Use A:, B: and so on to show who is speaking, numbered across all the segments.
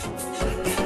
A: Thank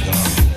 A: few